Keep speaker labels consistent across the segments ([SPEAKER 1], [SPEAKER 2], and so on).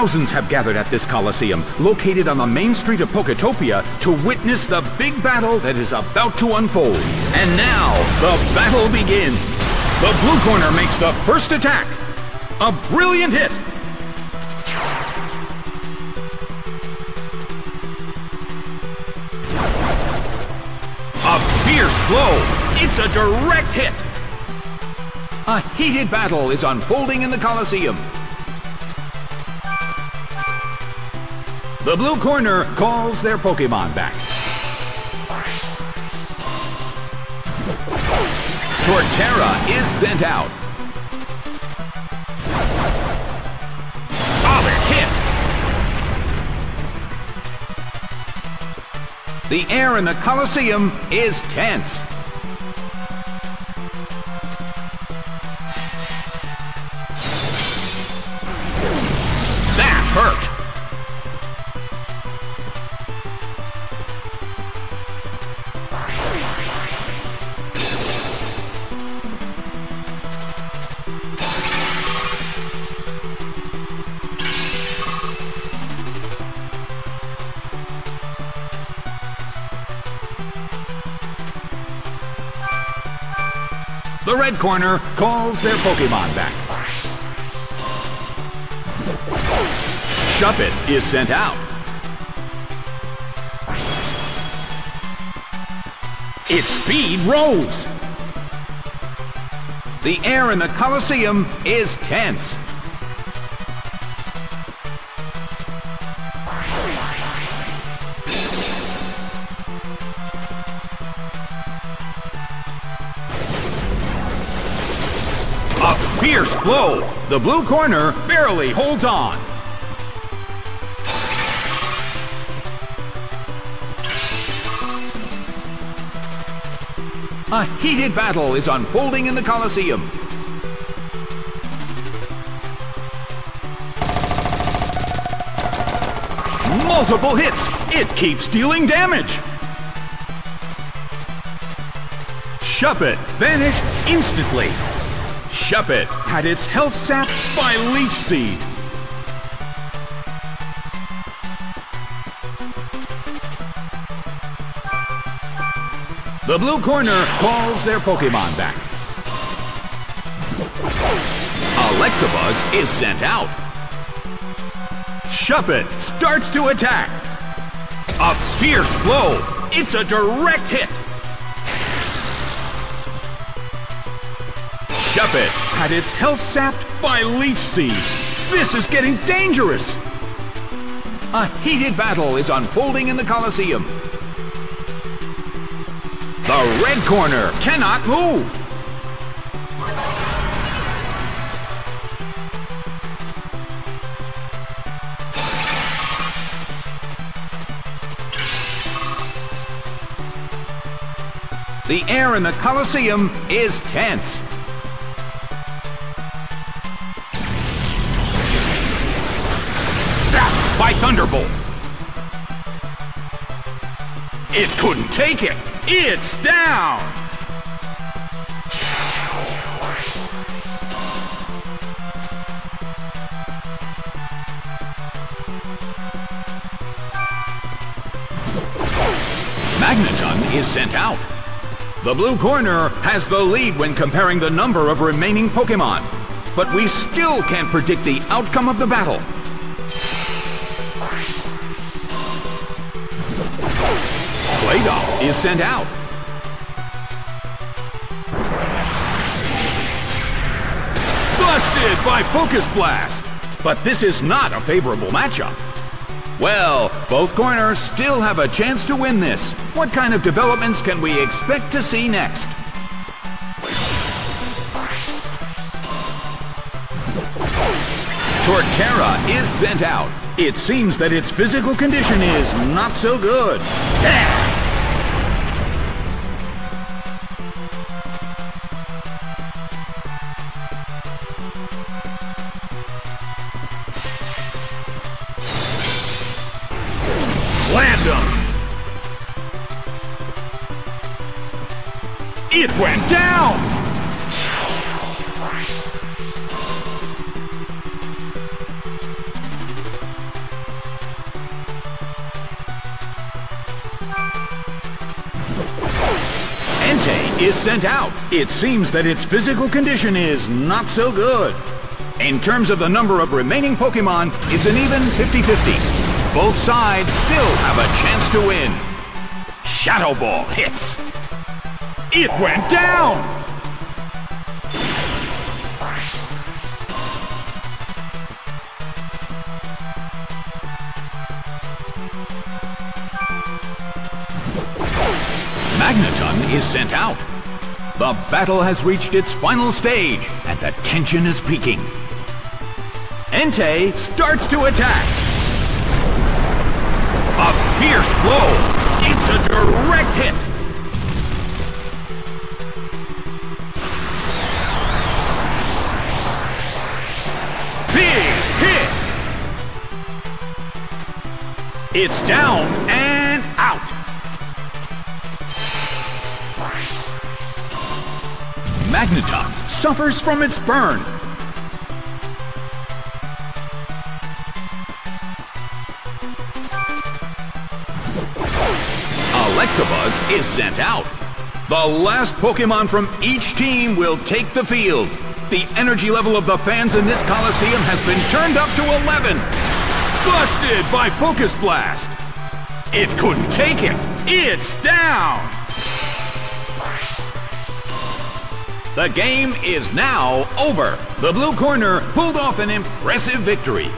[SPEAKER 1] Thousands have gathered at this Coliseum, located on the main street of Poketopia, to witness the big battle that is about to unfold. And now, the battle begins. The blue corner makes the first attack. A brilliant hit. A fierce blow. It's a direct hit. A heated battle is unfolding in the Coliseum. The blue corner calls their Pokemon back. Torterra is sent out. Solid hit! The air in the Coliseum is tense. The red corner calls their Pokemon back. Shuppet is sent out. Its speed rose. The air in the Coliseum is tense. A fierce blow. The blue corner barely holds on. A heated battle is unfolding in the Coliseum. Multiple hits. It keeps dealing damage. Shuppet vanished instantly. Shuppet had its health sapped by Leech Seed. The blue corner calls their Pokemon back. Electabuzz is sent out. Shuppet starts to attack. A fierce blow. It's a direct hit. Shuppet had its health sapped by Leech Seed. This is getting dangerous. A heated battle is unfolding in the Coliseum. The red corner cannot move. The air in the Coliseum is tense. Thunderbolt. It couldn't take it. It's down. Magneton is sent out. The blue corner has the lead when comparing the number of remaining Pokemon, but we still can't predict the outcome of the battle. Is sent out. Busted by Focus Blast! But this is not a favorable matchup. Well, both corners still have a chance to win this. What kind of developments can we expect to see next? Torterra is sent out. It seems that its physical condition is not so good. Slammed It went down! Entei is sent out. It seems that its physical condition is not so good. In terms of the number of remaining Pokemon, it's an even 50-50. Both sides still have a chance to win. Shadow Ball hits. It went down! Magneton is sent out. The battle has reached its final stage, and the tension is peaking. Entei starts to attack. A fierce blow. It's a direct hit. It's down and out. Magneton suffers from its burn. Electabuzz is sent out. The last Pokemon from each team will take the field. The energy level of the fans in this Coliseum has been turned up to 11. Busted by Focus Blast. It couldn't take it. It's down. The game is now over. The blue corner pulled off an impressive victory.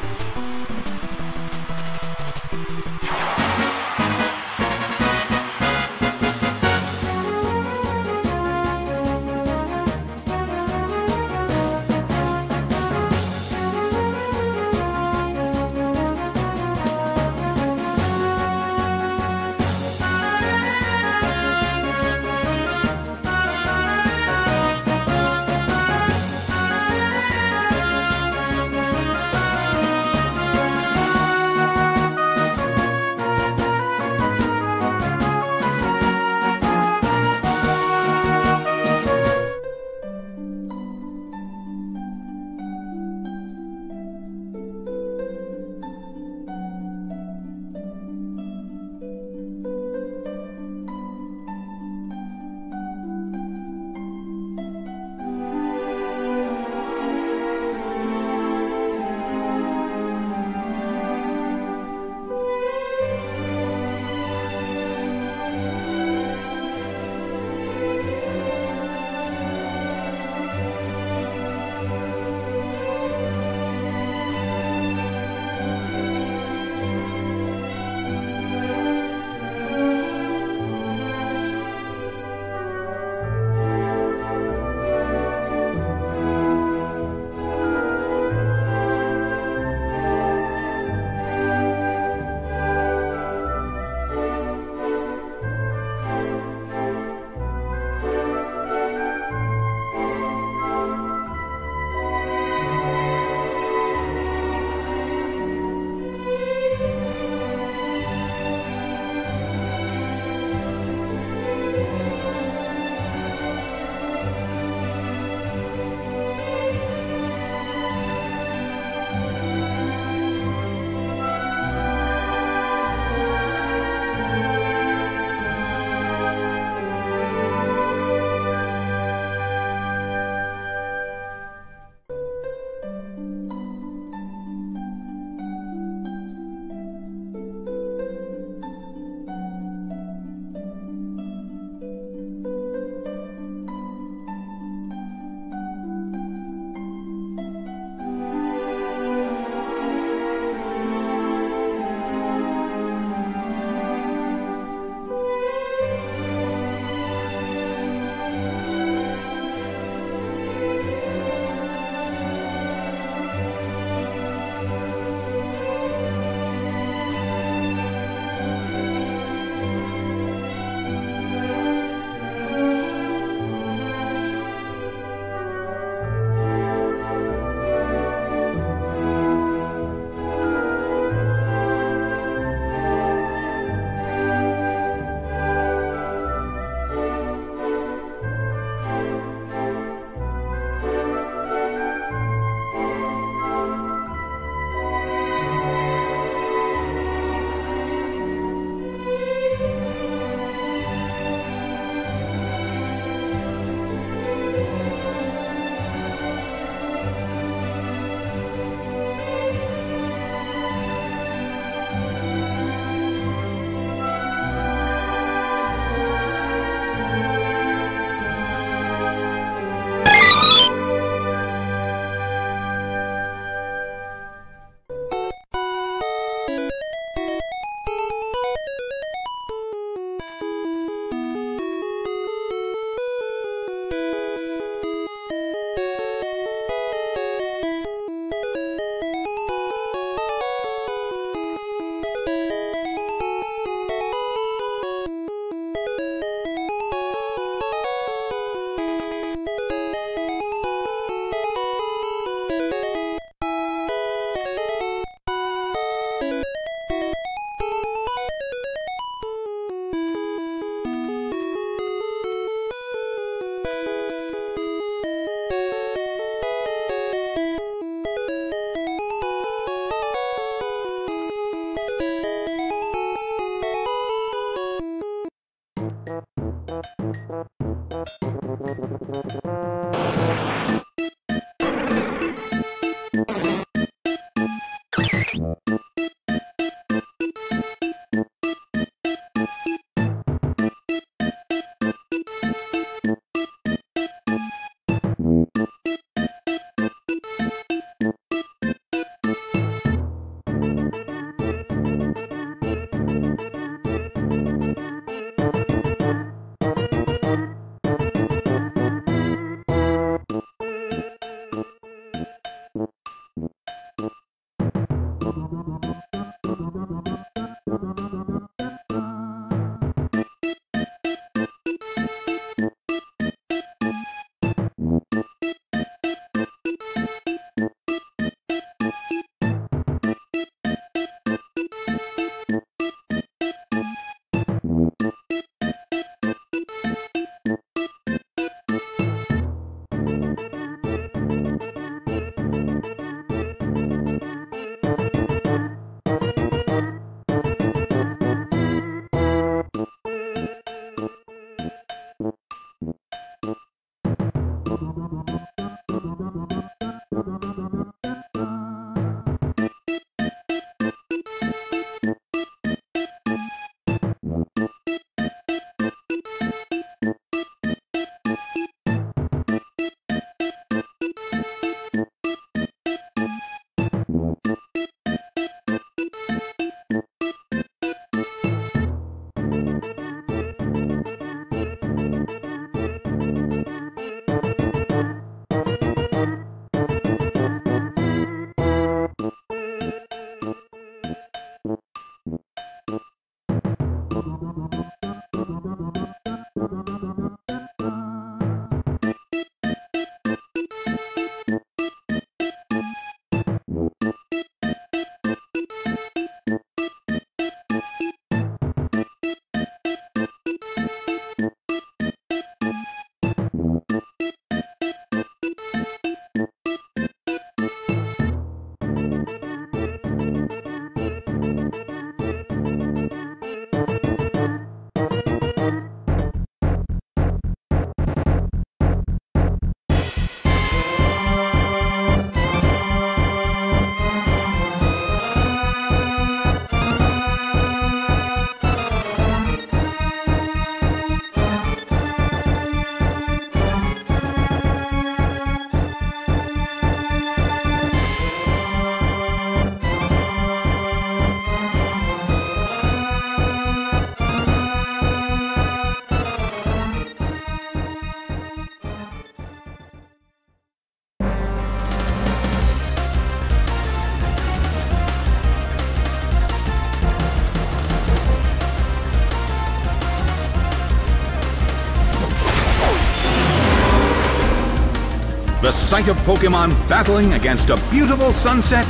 [SPEAKER 1] Sight of Pokemon battling against a beautiful sunset,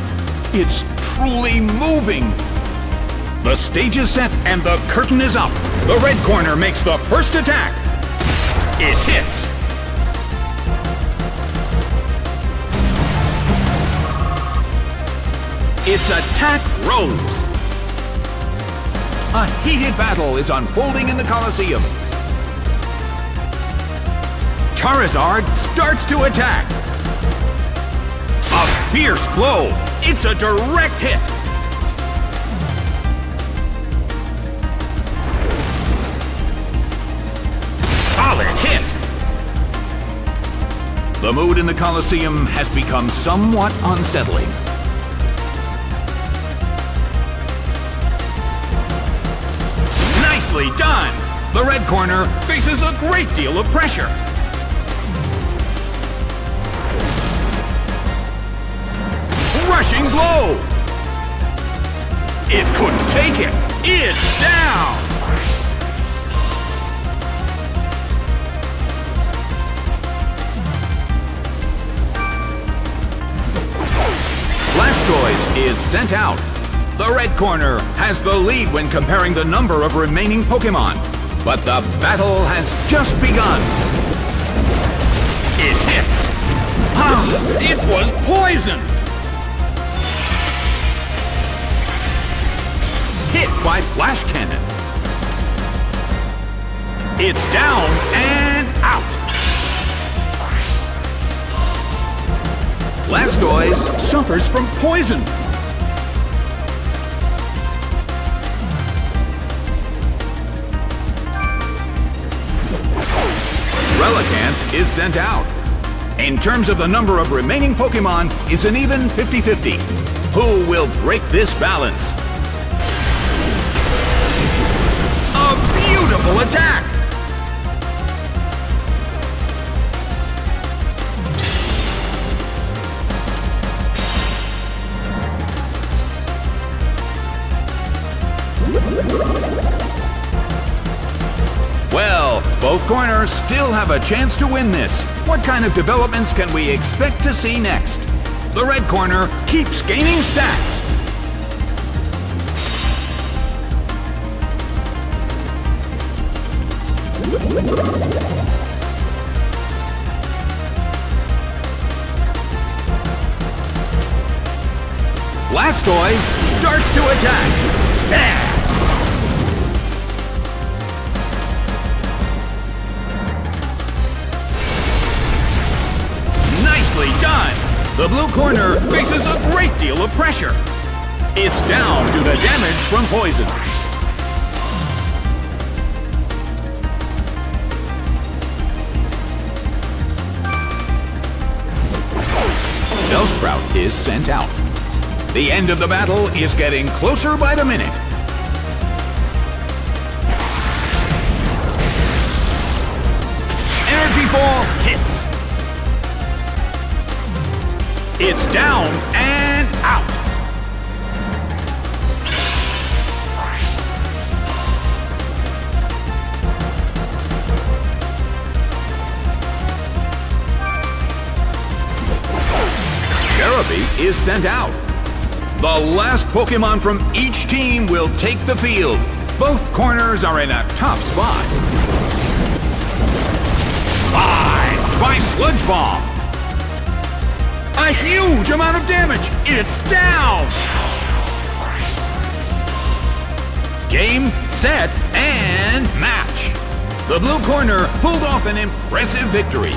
[SPEAKER 1] it's truly moving. The stage is set and the curtain is up. The red corner makes the first attack. It hits. Its attack rose. A heated battle is unfolding in the Colosseum. Charizard starts to attack. A fierce blow. It's a direct hit. Solid hit. The mood in the Colosseum has become somewhat unsettling. Nicely done! The red corner faces a great deal of pressure. Blow! It couldn't take it. It's down! Blastoise is sent out. The red corner has the lead when comparing the number of remaining Pokemon. But the battle has just begun. It hits. Ah, it was poison! Hit by Flash Cannon. It's down and out. Blastoise suffers from poison. Relicanth is sent out. In terms of the number of remaining Pokemon, it's an even 50-50. Who will break this balance? Still have a chance to win this. What kind of developments can we expect to see next? The red corner keeps gaining stats. Blastoise starts to attack. Bam! The blue corner faces a great deal of pressure. It's down due to the damage from poison. Bellsprout is sent out. The end of the battle is getting closer by the minute. Energy Ball hits. It's down and out. Cherubi is sent out. The last Pokemon from each team will take the field. Both corners are in a tough spot. Slide by Sludge Bomb a huge amount of damage. It's down. Game, set, and match. The blue corner pulled off an impressive victory.